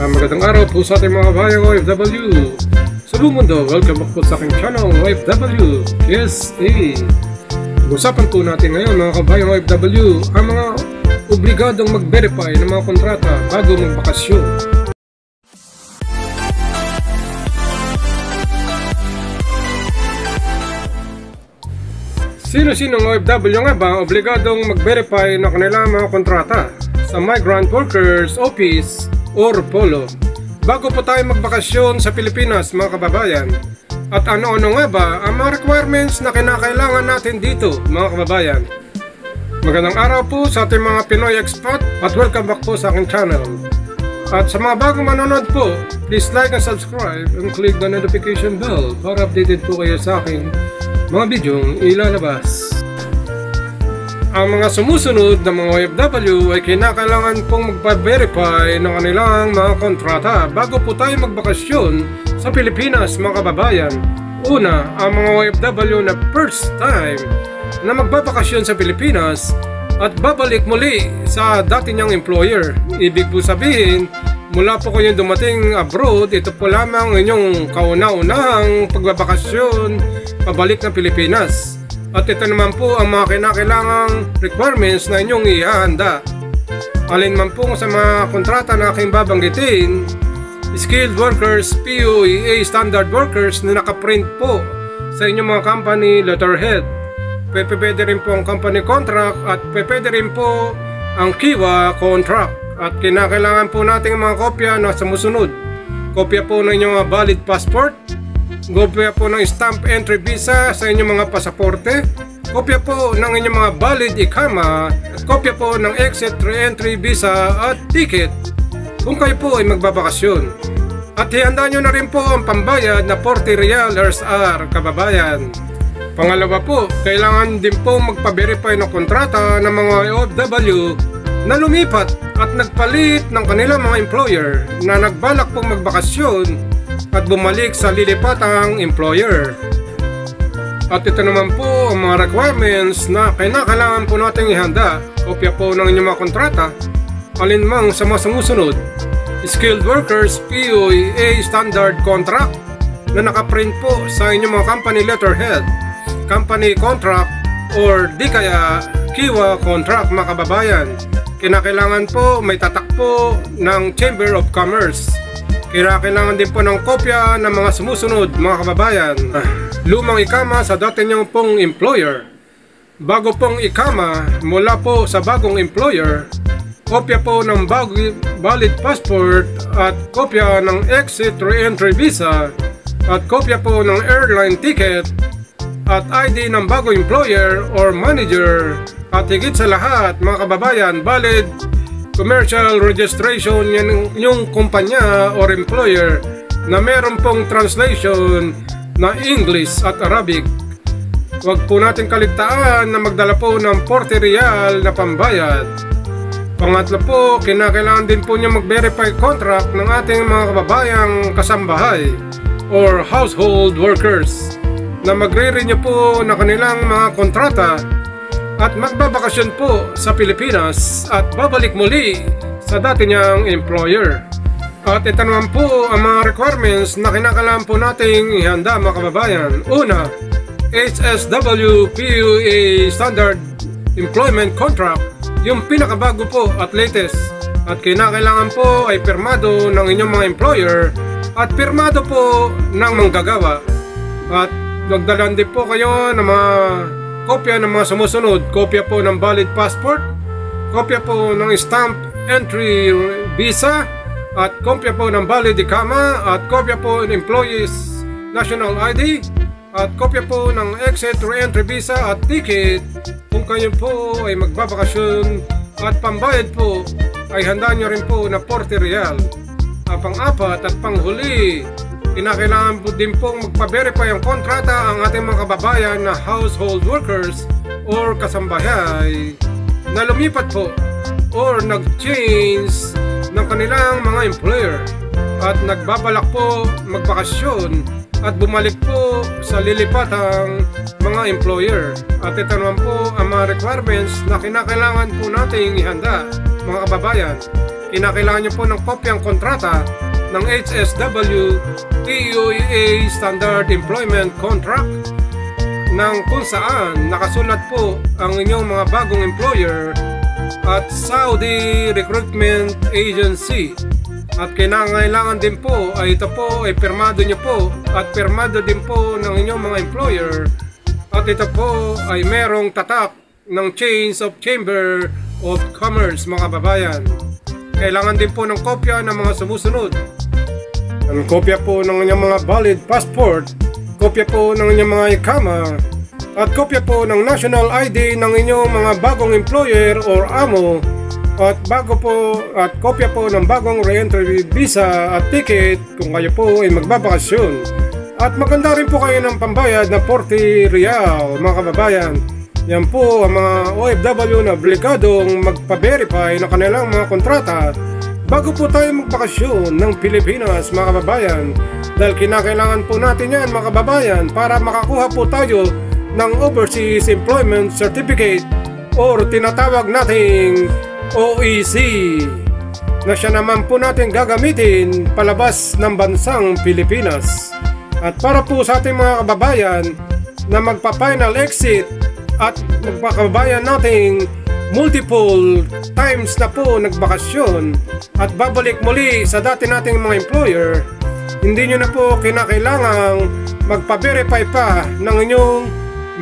Ah, magandang araw po sa ating mga bayang OFW sa buong mundo. Welcome back po sa aking channel OFW PSA. Usapan po natin ngayon mga kabayang OFW ang mga obligadong mag-verify ng mga kontrata bago magbakasyon. Sino-sinong OFW nga ba obligadong mag-verify ng kanilang mga kontrata sa Migrant Workers Office or POLO. Bago po tayo magbakasyon sa Pilipinas mga kababayan, at ano-ano nga ba ang mga requirements na kinakailangan natin dito mga kababayan? Magandang araw po sa ating mga Pinoy expat at welcome back po sa aking channel. At sa mga bagong manonood po, please like and subscribe and click the notification bell para updated po kayo sa aking mga bidyong ilalabas. Ang mga sumusunod na mga OFW ay kinakailangan pong magpa-verify ng kanilang mga kontrata bago po tayo magbakasyon sa Pilipinas mga kababayan. Una, ang mga OFW na first time na magbabakasyon sa Pilipinas at babalik muli sa dati niyang employer. Ibig po sabihin, mula po kayong dumating abroad, ito po lamang inyong kauna-unahang pagbabakasyon pabalik ng Pilipinas. At ito naman po ang mga kinakailangang requirements na inyong ihahanda. Alin man po sa mga kontrata na aking babanggitin, skilled workers, POEA standard workers na nakaprint po sa inyong mga company letterhead. Pwede rin po ang company contract at pwede rin po ang Kiwa contract. At kinakailangan po natin mga kopya na sumusunod. Kopya po ng inyong valid passport, kopya po ng stamp entry visa sa inyong mga pasaporte, kopya po ng inyong mga valid ikama, kopya po ng exit re-entry visa at ticket kung kayo po ay magbabakasyon. At ihanda nyo na rin po ang pambayad na 40 real RSR kababayan. Pangalawa po, kailangan din po magpa-verify ng kontrata ng mga OFW na lumipat at nagpalit ng kanilang mga employer na nagbalak pong magbakasyon at bumalik sa lilipatang employer. At ito naman po ang mga requirements na kailangan po nating ihanda. Kopya po ng inyong mga kontrata, alinmang sa mga sumusunod. Skilled Workers POEA Standard Contract na nakaprint po sa inyong mga company letterhead, company contract, or di kaya Kiwa contract mga kababayan. Kinakailangan po may tatak po ng Chamber of Commerce kaya kailangan din po ng kopya ng mga sumusunod mga kababayan. Lumang ikama sa dati niyong pong employer. Bago pong ikama mula po sa bagong employer, kopya po ng bago, valid passport at kopya ng exit re-entry visa at kopya po ng airline ticket at ID ng bago employer or manager at higit sa lahat mga kababayan valid commercial registration yan yung kumpanya or employer na meron pong translation na English at Arabic. Huwag po natin kaligtaan na magdala po ng 40 real na pambayad. Pangatlo po, kinakailangan din po niya mag-verify contract ng ating mga kababayang kasambahay or household workers na magre-renew po na kanilang mga kontrata at magbabakasyon po sa Pilipinas at babalik muli sa dati niyang employer. At ito po ang mga requirements na kinakailangan po nating ihanda mga kababayan. Una, HSW PUA Standard Employment Contract, yung pinakabago po at latest. At kinakailangan po ay pirmado ng inyong mga employer at pirmado po ng manggagawa. At nagdalan din po kayo ng mga kopya ng mga sumusunod, kopya po ng valid passport, kopya po ng stamp entry visa, at kopya po ng valid ikama, at kopya po ng employees national ID, at kopya po ng exit re-entry visa at ticket. Kung kayo po ay magbabakasyon at pambayad po ay handa nyo rin po na 40 real. Ang pang-apat at panghuli Kinakailangan po din pong magpa-verify ang kontrata ang ating mga kababayan na household workers or kasambahay na lumipat po or nag-change ng kanilang mga employer at nagbabalak po magbakasyon at bumalik po sa lilipatang mga employer. At ito po ang mga requirements na kinakailangan po nating ihanda mga kababayan. kinakailangan nyo po ng kopyang kontrata ng HSW TUEA Standard Employment Contract ng kung saan nakasulat po ang inyong mga bagong employer at Saudi Recruitment Agency. At kinakailangan din po ay ito po ay pirmado nyo po at pirmado din po ng inyong mga employer at ito po ay merong tatak ng Chains of Chamber of Commerce mga kababayan. Kailangan din po ng kopya ng mga sumusunod. Ang kopya po ng inyong mga valid passport, kopya po ng inyong mga ikama, at kopya po ng national ID ng inyong mga bagong employer or amo, at bago po at kopya po ng bagong re-entry visa at ticket kung kayo po ay magbabakasyon. At maganda rin po kayo ng pambayad na 40 real mga kababayan. Yan po ang mga OFW na obligadong magpa-verify ng kanilang mga kontrata bago po tayo magbakasyon ng Pilipinas mga kababayan. Dahil kinakailangan po natin yan mga kababayan para makakuha po tayo ng Overseas Employment Certificate or tinatawag nating OEC na siya naman po natin gagamitin palabas ng bansang Pilipinas. At para po sa ating mga kababayan na magpa-final exit at magpakababayan nating multiple times na po nagbakasyon at babalik muli sa dati nating mga employer, hindi nyo na po kinakailangang magpa-verify pa ng inyong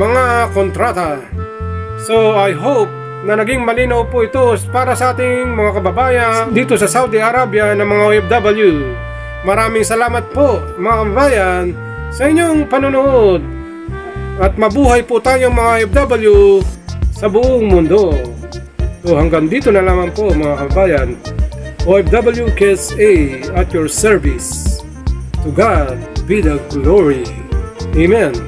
mga kontrata. So I hope na naging malinaw po ito para sa ating mga kababayan dito sa Saudi Arabia ng mga OFW. Maraming salamat po mga kababayan sa inyong panonood at mabuhay po tayong mga OFW sa buong mundo. So hanggang dito na lamang po mga kababayan. OFW KSA at your service. To God be the glory. Amen.